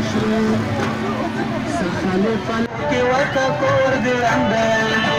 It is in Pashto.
عاشق سخل فلک وکا کور دی رنده